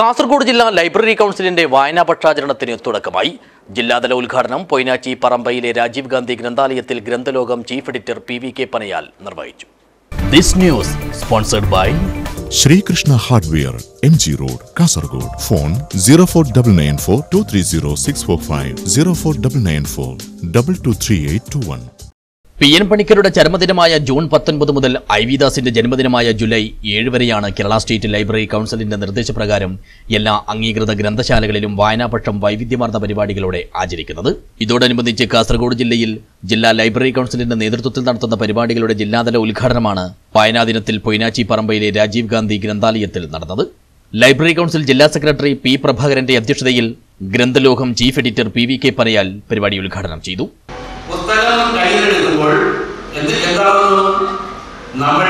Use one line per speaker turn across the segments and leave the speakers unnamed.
കാസർഗോഡ് ജില്ലാ ലൈബ്രറി കൗൺസിലിന്റെ വായനാ പക്ഷാചരണത്തിന് തുടക്കമായി. ജില്ലാതല ഉദ്ഘാടനം പൊയ്നാച്ചി പറമ്പയിലെ രാജീവ് ഗാന്ധി ഗ്രന്ഥാലയത്തിൽ ഗ്രന്ഥലോകം chief editor P V K Panayal നിർവഹിച്ചു. This news sponsored by
Sreekrishna hardware M G road Kasaragod. Phone zero four double nine four two three zero six four five zero four double nine four double two three eight two one
P N പണിക്കരുടെ ചരമദിനമായ June പത്തൊൻപത് മുതൽ I V ദാസിന്റെ ജന്മദിനമായ July ഏഴ് വരെയാണ് Kerala state library കൗൺസിലിന്റെ നിർദ്ദേശപ്രകാരം എല്ലാ അംഗീകൃത ഗ്രന്ഥശാലകളിലും വായനാപക്ഷം വൈവിധ്യമാർന്ന പരിപാടികളോടെ ആചരിക്കുന്നത്. ഇതോടനുബന്ധിച്ച് കാസർഗോഡ് ജില്ലയിൽ ജില്ലാ ലൈബ്രറി കൗൺസിലിന്റെ നേതൃത്വത്തിൽ നടത്തുന്ന പരിപാടികളുടെ ജില്ലാതല ഉദ്ഘാടനമാണ് വായനാ ദിനത്തിൽ പൊയ്നാച്ചി പറമ്പയിലെ രാജീവ് ഗാന്ധി ഗ്രന്ഥാലയത്തിൽ നടന്നത്. ലൈബ്രറി കൗൺസിൽ ജില്ലാ സെക്രട്ടറി പി പ്രഭാകരന്റെ അധ്യക്ഷതയിൽ Granthalokam chief editor P V K പരിപാടി ഉദ്ഘാടനം ചെയ്തു.
പുസ്തകം കയ്യിലെടുക്കുമ്പോൾ എന്ത് എന്താകുന്നു? നമ്മൾ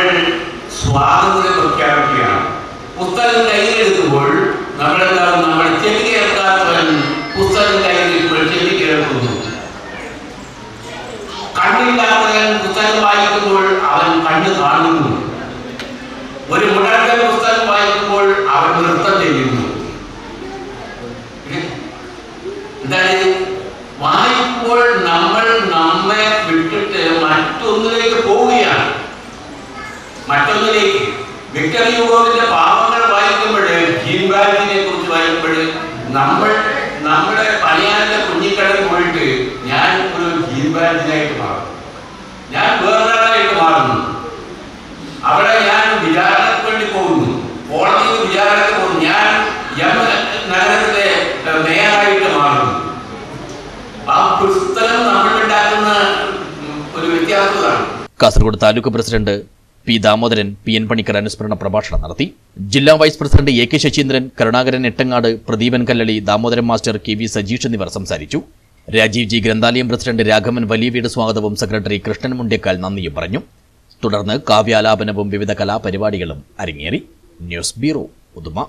സ്വാതന്ത്ര്യം പ്രഖ്യാപിക്കുകയാണ് പുസ്തകം കയ്യിലെടുക്കുമ്പോൾ നമ്മൾ എന്താകും നമ്മൾ ചെവി പുസ്തകം കയ്യിലിരിക്കുമ്പോൾ ചെവി കേൾക്കുന്നു കണ്ണില്ലാത്തവൻ പുസ്തകം വായിക്കുമ്പോൾ അവൻ കണ്ണ് കാണുന്നു. ഒരു മുടക്കൻ പുസ്തകം വായിക്കുമ്പോൾ അവൻ നൃത്തം ചെയ്യുന്നു. എന്താണ് വായിക്കുമ്പോൾ നമ്മൾ നമ്മെ വിട്ടിട്ട് മറ്റൊന്നിലേക്ക് പോവുകയാണ് മറ്റൊന്നിലേക്ക് വിക്ടർ യുഗോവിന്റെ പാവങ്ങൾ വായിക്കുമ്പോൾ ജീൻബാഗിനെ കുറിച്ച് വായിക്കുമ്പോൾ നമ്മൾ നമ്മുടെ പണിയാന്റെ കുഞ്ഞിക്കടയിൽ പോയിട്ട് ഞാൻ ഒരു ജീൻബാഗിനായിട്ട് മാറും ഞാൻ വേറൊരാളായിട്ട് മാറുന്നു. അവിടെ ഞാൻ വിചാരണക്ക് വേണ്ടി പോകുന്നു. കോടതിയിൽ വിചാരണക്ക് പോകുന്നു. ഞാൻ യമ നഗരത്തിലെ മേയറായിട്ട് മാറുന്നു. ആ പുസ്തകം നമ്മളുണ്ടാക്കുന്ന ഒരു വ്യത്യാസമാണ്.
Kasaragod taluk president P Damodaran P N Panicker അനുസ്മരണ പ്രഭാഷണം നടത്തി. ജില്ലാ vice president A K Sasheendran Karunakaran Ettangad Pradeepan Kallali Damodaran master K V Sajeesh എന്നിവർ സംസാരിച്ചു. രാജീവ് ജി ഗ്രന്ഥാലയം പ്രസിഡന്റ് രാഘവൻ വലിയവീട് സ്വാഗതവും സെക്രട്ടറി കൃഷ്ണൻ മുണ്ടേക്കാൽ നന്ദിയും പറഞ്ഞു. തുടർന്ന് കാവ്യാലാപനവും വിവിധ കലാപരിപാടികളും അരങ്ങേറി. News bureau Uduma.